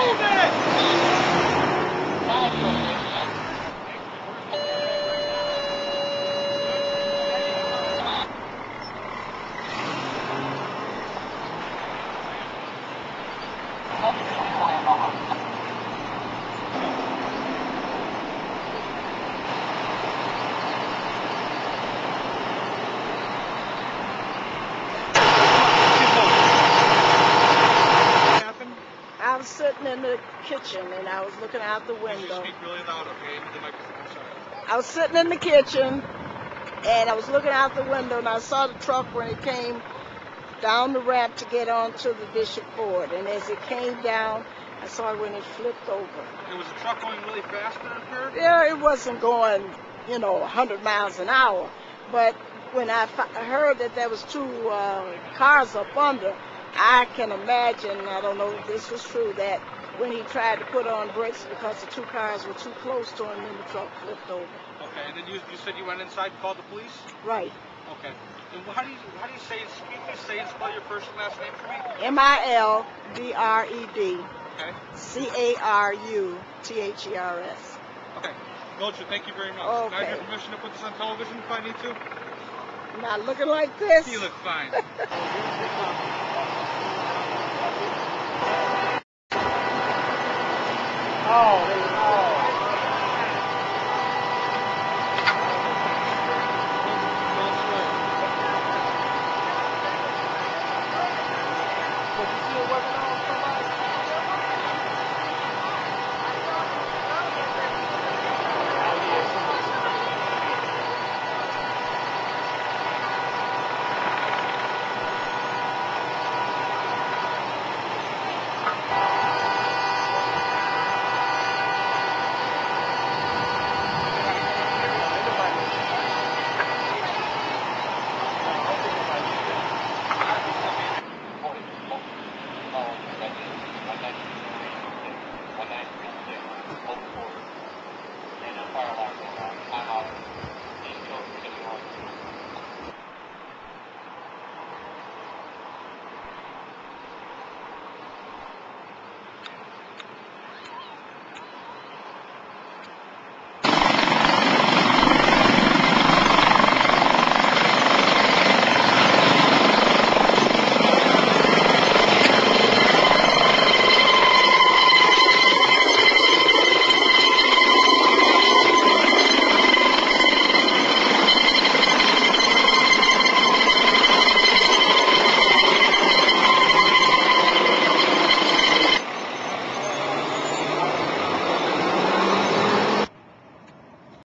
Oh, no! Was sitting in the kitchen and I was looking out the window. speak really loud, okay? Into the microphone. I'm sorry. I was sitting in the kitchen and I was looking out the window and I saw the truck when it came down the ramp to get onto the Bishop Ford. And as it came down, I saw it when it flipped over. There was a truck going really fast it occurred? Yeah, it wasn't going, you know, 100 miles an hour. But when I heard that there was two uh, cars up under, I can imagine, I don't know if this is true, that when he tried to put on brakes because the two cars were too close to him, then the truck flipped over. Okay, and then you, you said you went inside and called the police? Right. Okay. And how do you how do you say can you say and spell your first and last name for me? M I L D R E D Okay. C A R U T H E R S. Okay. Mildred, thank you very much. Okay. Can I have your permission to put this on television if I need to? Not looking like this. You look fine.